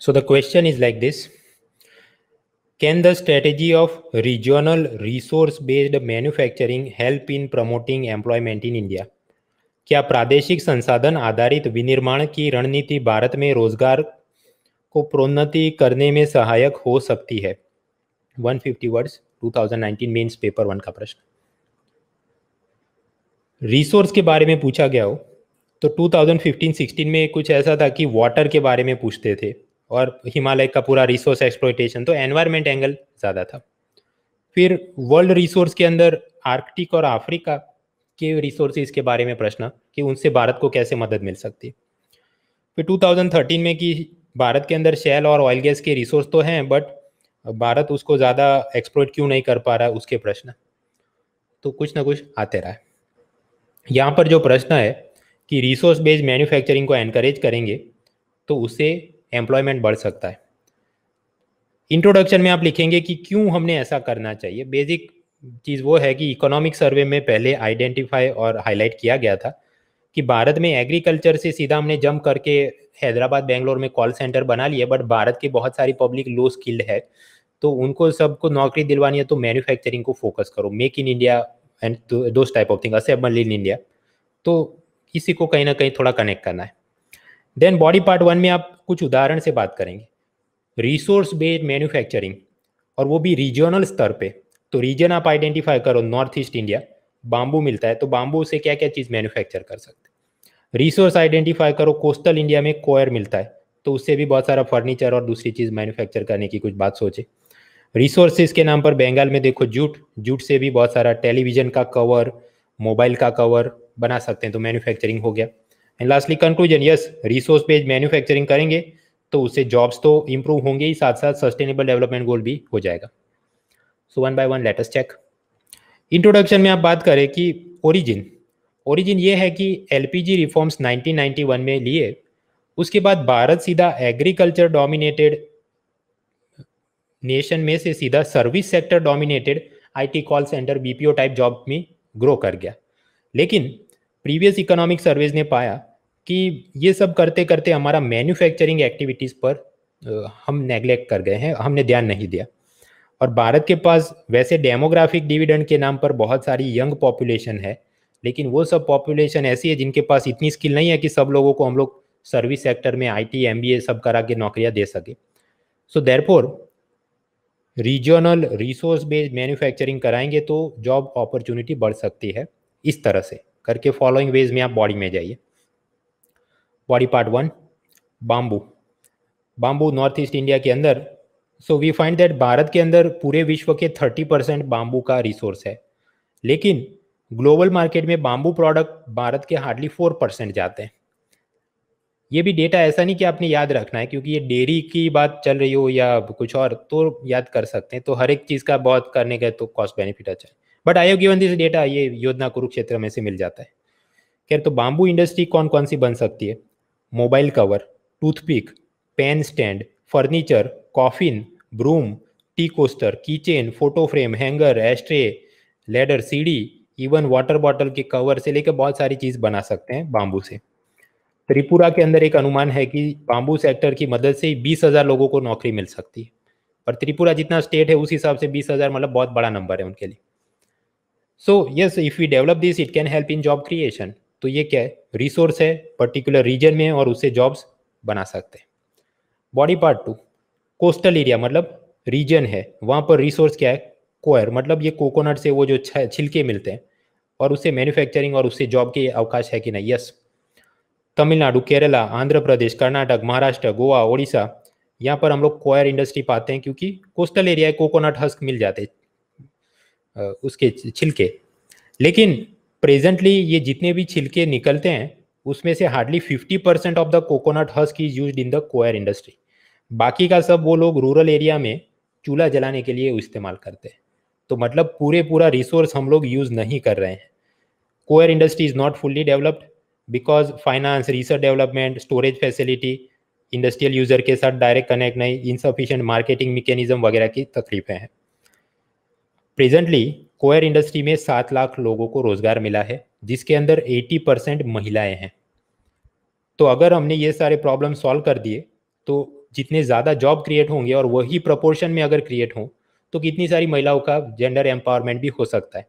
So the question is like this. Can the strategy of regional resource-based manufacturing help in promoting employment in India? क्या प्रादेशिक संसाधन आधारित विनिर्माण की रणनीति भारत में रोज़गार को प्रोन्नति करने में सहायक हो सकती है 150 वर्ड्स 2019 मेंस पेपर वन का प्रश्न रिसोर्स के बारे में पूछा गया हो तो 2015-16 में कुछ ऐसा था कि वाटर के बारे में पूछते थे और हिमालय का पूरा रिसोर्स एक्सप्लोइटेशन तो एनवायरमेंट एंगल ज़्यादा था। फिर वर्ल्ड रिसोर्स के अंदर आर्कटिक और अफ्रीका के रिसोर्सेज के बारे में प्रश्न कि उनसे भारत को कैसे मदद मिल सकती। है फिर 2013 में कि भारत के अंदर शेल और ऑयल गैस के रिसोर्स तो हैं बट भारत उसको ज़्यादा एक्सप्लोइट क्यों नहीं कर पा रहा है, उसके प्रश्न। तो कुछ ना कुछ आते रहा है। यहाँ पर जो प्रश्न है कि रिसोर्स बेस्ड मैन्युफैक्चरिंग को एनकरेज करेंगे तो उससे एम्प्लॉयमेंट बढ़ सकता है। इंट्रोडक्शन में आप लिखेंगे कि क्यों हमने ऐसा करना चाहिए। बेसिक चीज़ वो है कि इकोनॉमिक सर्वे में पहले आइडेंटिफाई और हाईलाइट किया गया था कि भारत में एग्रीकल्चर से सीधा हमने जंप करके हैदराबाद, बेंगलोर में कॉल सेंटर बना लिया बट भारत की बहुत सारी पब्लिक लो स्किल्ड है। तो उनको सबको नौकरी दिलवानी है तो मैन्युफैक्चरिंग को फोकस करो। मेक इन इंडिया एंड दो type of thing assemble in India तो इसी को कहीं ना कहीं थोड़ा कनेक्ट करना है। देन बॉडी पार्ट वन में आप कुछ उदाहरण से बात करेंगे। रिसोर्स बेस्ड मैन्युफैक्चरिंग और वो भी रीजनल स्तर पे। तो रीजन आप आइडेंटिफाई करो नॉर्थ ईस्ट इंडिया बाम्बू मिलता है तो बाम्बू से क्या क्या चीज़ मैन्युफैक्चर कर सकते रिसोर्स आइडेंटिफाई करो कोस्टल इंडिया में कोयर मिलता है तो उससे भी बहुत सारा फर्नीचर और दूसरी चीज़ मैन्युफैक्चर करने की कुछ बात सोचे। रिसोर्सेज के नाम पर बंगाल में देखो जूट जूट से भी बहुत सारा टेलीविज़न का कवर मोबाइल का कवर बना सकते हैं तो मैन्युफैक्चरिंग हो गया। And lastly conclusion yes resource based manufacturing करेंगे तो उससे जॉब्स तो इंप्रूव होंगे ही साथ साथ सस्टेनेबल डेवलपमेंट गोल भी हो जाएगा। So one by one latest check introduction में आप बात करें कि ओरिजिन ओरिजिन ये है कि एलपीजी रिफॉर्म्स 1991 में लिए, उसके बाद भारत सीधा एग्रीकल्चर डोमिनेटेड नेशन में से सीधा service sector dominated IT call centre BPO type job में ग्रो कर गया। लेकिन प्रीवियस इकोनॉमिक सर्वेज ने पाया कि ये सब करते करते हमारा मैन्युफैक्चरिंग एक्टिविटीज़ पर हम नेग्लेक्ट कर गए हैं, हमने ध्यान नहीं दिया। और भारत के पास वैसे डेमोग्राफिक डिविडेंड के नाम पर बहुत सारी यंग पॉपुलेशन है, लेकिन वो सब पॉपुलेशन ऐसी है जिनके पास इतनी स्किल नहीं है कि सब लोगों को हम लोग सर्विस सेक्टर में आईटी एमबीए सब करा के नौकरियाँ दे सके। So therefore regional resource based manufacturing कराएँगे तो जॉब अपॉर्चुनिटी बढ़ सकती है, इस तरह से। करके फॉलोइंग वेज में आप बॉडी में जाइए। Body part one bamboo bamboo north east India के अंदर so we find that Bharat के अंदर पूरे विश्व के थर्टी परसेंट बाम्बू का रिसोर्स है। लेकिन ग्लोबल मार्केट में बाम्बू प्रोडक्ट भारत के हार्डली फोर परसेंट जाते हैं। ये भी डेटा ऐसा नहीं कि आपने याद रखना है, क्योंकि ये डेयरी की बात चल रही हो या कुछ और तो याद कर सकते हैं। तो हर एक चीज़ का बहुत करने का तो कॉस्ट बेनिफिट अच्छा है। But I given this data ये योजना कुरुक्षेत्र में से मिल जाता है। खैर तो बाम्बू इंडस्ट्री कौन कौन सी बन सकती है? Mobile cover, toothpick, pen stand, furniture, coffin, broom, tea coaster keychain photo frame hanger ashtray ladder CD even water bottle के कवर से लेकर बहुत सारी चीज़ बना सकते हैं बाम्बू से। त्रिपुरा के अंदर एक अनुमान है कि बाम्बू सेक्टर की मदद से बीस हज़ार लोगों को नौकरी मिल सकती है। और त्रिपुरा जितना स्टेट है, उस हिसाब से बीस हज़ार मतलब बहुत बड़ा नंबर है उनके लिए। So yes if you develop this it can help in job creation तो ये क्या है? रिसोर्स है पर्टिकुलर रीजन में और उससे जॉब्स बना सकते हैं। Body part two coastal area मतलब रीजन है। वहाँ पर रिसोर्स क्या है? कोयर मतलब ये कोकोनट से वो जो छिलके मिलते हैं और उससे मैन्युफैक्चरिंग और उससे जॉब के अवकाश है कि नहीं? यस तमिलनाडु, केरला, आंध्र प्रदेश, कर्नाटक, महाराष्ट्र, गोवा, ओडिशा, यहाँ पर हम लोग कोयर इंडस्ट्री पाते हैं क्योंकि कोस्टल एरिया है कोकोनट हस्क मिल जाते उसके छिलके। लेकिन प्रेजेंटली ये जितने भी छिलके निकलते हैं, उसमें से hardly fifty percent of the coconut husk is use in the coir industry बाकी का सब वो लोग रूरल एरिया में चूल्हा जलाने के लिए इस्तेमाल करते हैं। तो मतलब पूरे पूरा रिसोर्स हम लोग यूज़ नहीं कर रहे हैं। Coir industry is not fully developed because finance research development storage facility industrial user के साथ डायरेक्ट कनेक्ट नहीं इनसफिशियंट मार्केटिंग मैकेनिज्म वगैरह की तकलीफें हैं। प्रेजेंटली कोयर इंडस्ट्री में सात लाख लोगों को रोज़गार मिला है, जिसके अंदर 80 परसेंट महिलाएँ हैं। तो अगर हमने ये सारे प्रॉब्लम सॉल्व कर दिए तो जितने ज़्यादा जॉब क्रिएट होंगे और वही प्रपोर्शन में अगर क्रिएट हों तो कितनी सारी महिलाओं का जेंडर एम्पावरमेंट भी हो सकता है।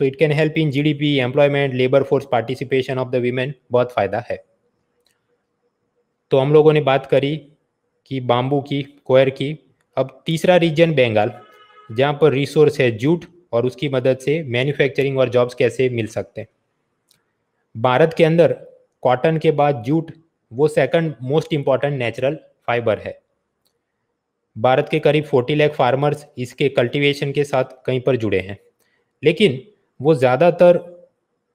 So it can help in GDP employment labour force participation of the women बहुत फ़ायदा है। तो हम लोगों ने बात करी कि बाम्बू की, कोयर की। अब तीसरा रीजन बंगाल जहाँ पर रिसोर्स है जूट और उसकी मदद से मैन्युफैक्चरिंग और जॉब्स कैसे मिल सकते हैं। भारत के अंदर कॉटन के बाद जूट वो second most important natural fibre है। भारत के करीब 40 लाख फार्मर्स इसके कल्टीवेशन के साथ कहीं पर जुड़े हैं। लेकिन वो ज़्यादातर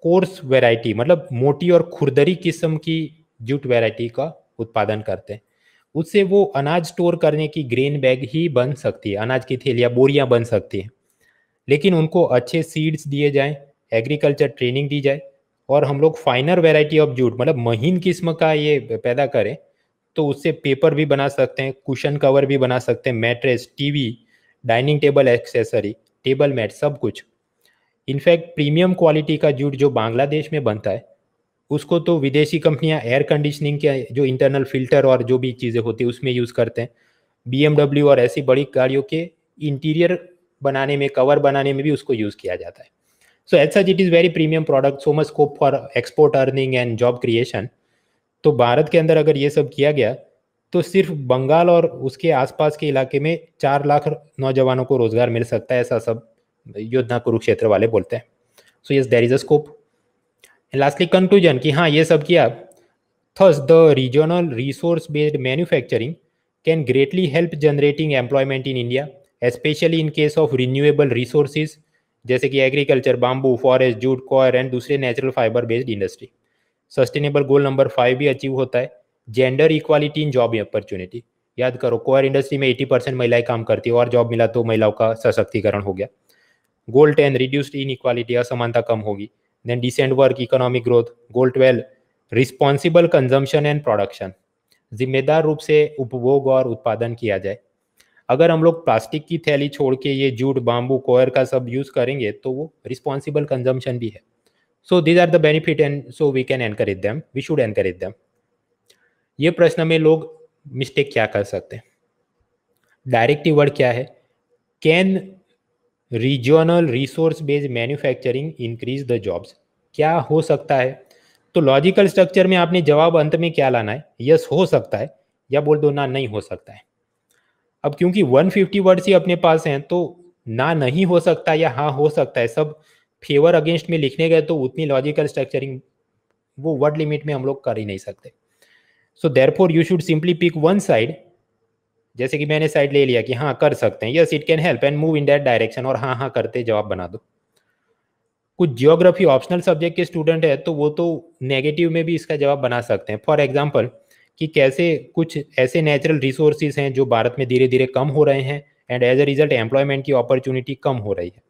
कोर्स वैरायटी मतलब मोटी और खुरदरी किस्म की जूट वैरायटी का उत्पादन करते हैं। उससे वो अनाज स्टोर करने की ग्रेन बैग ही बन सकती है, अनाज की थैलियाँ, बोरियाँ बन सकती हैं। लेकिन उनको अच्छे सीड्स दिए जाएँ एग्रीकल्चर ट्रेनिंग दी जाए और हम लोग फाइनर वेराइटी ऑफ़ जूट मतलब महीन किस्म का ये पैदा करें तो उससे पेपर भी बना सकते हैं कुशन कवर भी बना सकते हैं mattress TV dining table accessory table mat सब कुछ। इनफैक्ट प्रीमियम क्वालिटी का जूट जो बांग्लादेश में बनता है, उसको तो विदेशी कंपनियाँ एयर कंडीशनिंग के जो इंटरनल फ़िल्टर और जो भी चीज़ें होती है, उसमें यूज़ करते हैं। बी और ऐसी बड़ी गाड़ियों के इंटीरियर बनाने में, कवर बनाने में भी उसको यूज़ किया जाता है। So as such it is very premium product so much scope for export earning and job creation तो भारत के अंदर अगर ये सब किया गया तो सिर्फ़ बंगाल और उसके आसपास के इलाके में चार लाख नौजवानों को रोज़गार मिल सकता है, ऐसा सब योजना कुरुक्षेत्र वाले बोलते हैं। So yes there is a scope lastly conclusion कि हाँ ये सब किया thus the regional resource based manufacturing can greatly help generating employment in India specially in case of renewable resources जैसे कि agriculture bamboo forest jute coir and दूसरे natural fibre based industry sustainable goal number five भी achieve होता है. Gender equality in job opportunity याद करो कोयर industry में 80 percent महिलाएँ काम करती है, और जॉब मिला तो महिलाओं का सशक्तिकरण हो गया. Goal ten reduced inequality असमानता कम होगी. Then decent work economic growth goal twelve responsible consumption and production जिम्मेदार रूप से उपभोग और उत्पादन किया जाए. अगर हम लोग प्लास्टिक की थैली छोड़ के ये जूट बाम्बू कोयर का सब यूज़ करेंगे तो वो रिस्पॉन्सिबल कंजम्पशन भी है। So these are the benefit and so we can encourage them we should encourage them ये प्रश्न में लोग मिस्टेक क्या कर सकते हैं? डायरेक्टिव वर्ड क्या है? Can regional resource based manufacturing increase the jobs क्या हो सकता है? तो लॉजिकल स्ट्रक्चर में आपने जवाब अंत में क्या लाना है? यस हो सकता है। या बोल दो, ना, नहीं हो सकता है। अब क्योंकि 150 वर्ड्स ही अपने पास हैं तो ना नहीं हो सकता या हाँ हो सकता है, सब फेवर अगेंस्ट में लिखने गए तो उतनी लॉजिकल स्ट्रक्चरिंग वो वर्ड लिमिट में हम लोग कर ही नहीं सकते। So therefore you should simply pick one side जैसे कि मैंने साइड ले लिया कि हाँ कर सकते हैं yes it can help and move in that direction और हाँ हाँ करते जवाब बना दो। कुछ जियोग्राफी ऑप्शनल सब्जेक्ट के स्टूडेंट है तो वो तो नेगेटिव में भी इसका जवाब बना सकते हैं। फॉर एग्ज़ाम्पल कि कैसे कुछ ऐसे नेचुरल रिसोर्सेज हैं जो भारत में धीरे धीरे कम हो रहे हैं and as a result employment की अपॉर्चुनिटी कम हो रही है।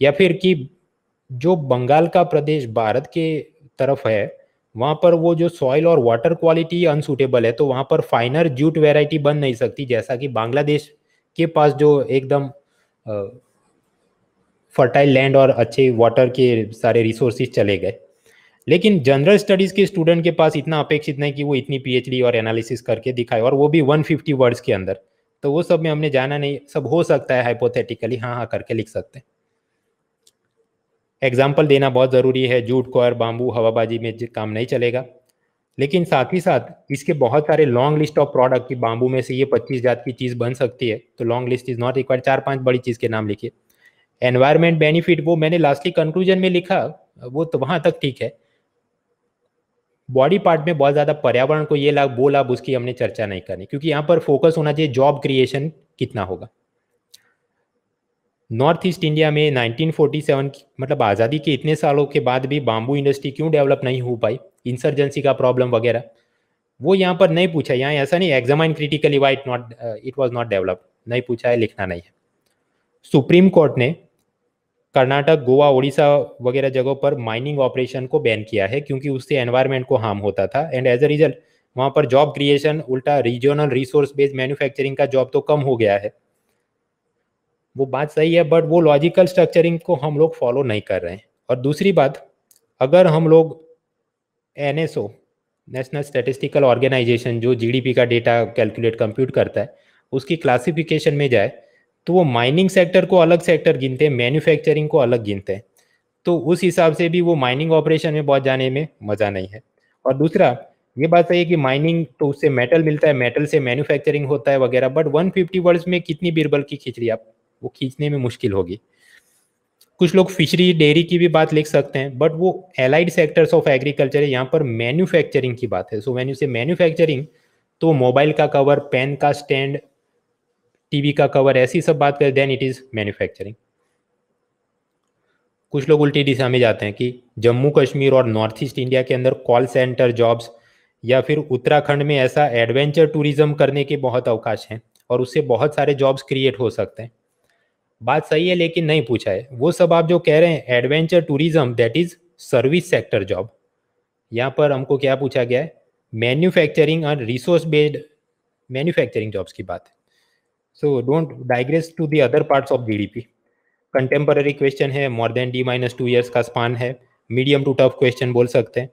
या फिर कि जो बंगाल का प्रदेश भारत के तरफ़ है, वहाँ पर वो जो सॉइल और वाटर क्वालिटी अनसूटेबल है तो वहाँ पर फाइनर जूट वेराइटी बन नहीं सकती, जैसा कि बांग्लादेश के पास जो एकदम फर्टाइल लैंड और अच्छे वाटर के सारे रिसोर्सेज चले गए। लेकिन जनरल स्टडीज़ के स्टूडेंट के पास इतना अपेक्षित नहीं कि वो इतनी पीएचडी और एनालिसिस करके दिखाए, और वो भी 150 वर्ड्स के अंदर। तो वो सब में हमने जाना नहीं, सब हो सकता है हाइपोथेटिकली हाँ हाँ करके लिख सकते हैं। एग्ज़ाम्पल देना बहुत ज़रूरी है जूट कोयर बाम्बू हवाबाजी में काम नहीं चलेगा। लेकिन साथ ही साथ इसके बहुत सारे लॉन्ग लिस्ट ऑफ़ प्रोडक्ट की बाम्बू में से ये पच्चीस जात की चीज़ बन सकती है तो long list is not required चार पाँच बड़ी चीज़ के नाम लिखिए। एनवायरमेंट बेनिफिट वो मैंने लास्टली कंक्लूजन में लिखा, वो तो वहाँ तक ठीक है। बॉडी पार्ट में बहुत ज़्यादा पर्यावरण को ये लाभ, वो लाभ उसकी हमने चर्चा नहीं करनी, क्योंकि यहाँ पर फोकस होना चाहिए जॉब क्रिएशन कितना होगा। नॉर्थ ईस्ट इंडिया में 1947 मतलब आज़ादी के इतने सालों के बाद भी बाम्बू इंडस्ट्री क्यों डेवलप नहीं हो पाई? इंसर्जेंसी का प्रॉब्लम वगैरह। वो यहाँ पर नहीं पूछा, यहाँ ऐसा नहीं examine critically why it not it was not develop नहीं पूछा है, लिखना नहीं है। सुप्रीम कोर्ट ने कर्नाटक, गोवा उड़ीसा वगैरह जगहों पर माइनिंग ऑपरेशन को बैन किया है क्योंकि उससे एनवायरमेंट को हार्म होता था। एंड एज अ रिज़ल्ट वहाँ पर जॉब क्रिएशन उल्टा रीजनल रिसोर्स बेस्ड मैन्युफैक्चरिंग का जॉब तो कम हो गया है। वो बात सही है बट वो लॉजिकल स्ट्रक्चरिंग को हम लोग फॉलो नहीं कर रहे हैं। और दूसरी बात, अगर हम लोग एनएसओ नेशनल स्टेटिस्टिकल ऑर्गेनाइजेशन जो जीडीपी का डेटा कैलकुलेट कंप्यूट करता है, उसकी क्लासिफिकेशन में जाए तो वो माइनिंग सेक्टर को अलग सेक्टर गिनते हैं मैन्युफैक्चरिंग को अलग गिनते हैं। तो उस हिसाब से भी वो माइनिंग ऑपरेशन में बहुत जाने में मज़ा नहीं है। और दूसरा, ये बात सही है कि माइनिंग तो उससे मेटल मिलता है मेटल से मैन्युफैक्चरिंग होता है वगैरह बट 150 वर्ड्स में कितनी बीरबल की खिचड़ी आप, वो खींचने में मुश्किल होगी। कुछ लोग फिशरी डेयरी की भी बात लिख सकते हैं बट वो एलाइड सेक्टर्स ऑफ़ एग्रीकल्चर है, यहाँ पर मैन्युफैक्चरिंग की बात है। So when you say manufacturing तो मोबाइल का कवर पेन का स्टैंड टीवी का कवर ऐसी सब बात करें देन इट इज़ मैन्युफैक्चरिंग कुछ लोग उल्टी दिशा में जाते हैं कि जम्मू कश्मीर और नॉर्थ ईस्ट इंडिया के अंदर कॉल सेंटर जॉब्स या फिर उत्तराखंड में ऐसा एडवेंचर टूरिज़्म करने के बहुत अवकाश हैं और उससे बहुत सारे जॉब्स क्रिएट हो सकते हैं। बात सही है लेकिन नहीं पूछा है। वो सब आप जो कह रहे हैं adventure tourism that is service sector job यहाँ पर हमको क्या पूछा गया है? मैन्युफैक्चरिंग और रिसोर्स बेस्ड मैन्युफैक्चरिंग जॉब्स की बात। So don't digress to the other parts of GDP contemporary question है more than D minus two years का स्पान है मीडियम टू टफ क्वेश्चन बोल सकते हैं,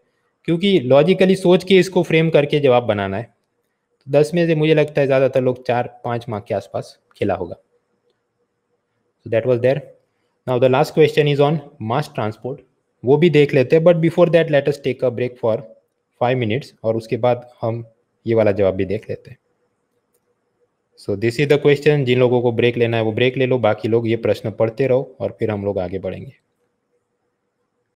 क्योंकि लॉजिकली सोच के इसको फ्रेम करके जवाब बनाना है। तो दस में से मुझे लगता है ज़्यादातर लोग चार, पाँच मार्क के आसपास खेला होगा। So, that was there. Now, the last question is on mass transport. वो भी देख लेते हैं but before that let us take a break for five minutes और उसके बाद हम ये वाला जवाब भी देख लेते हैं। So this is the question जिन लोगों को ब्रेक लेना है, वो ब्रेक ले लो। बाकी लोग ये प्रश्न पढ़ते रहो और फिर हम लोग आगे बढ़ेंगे।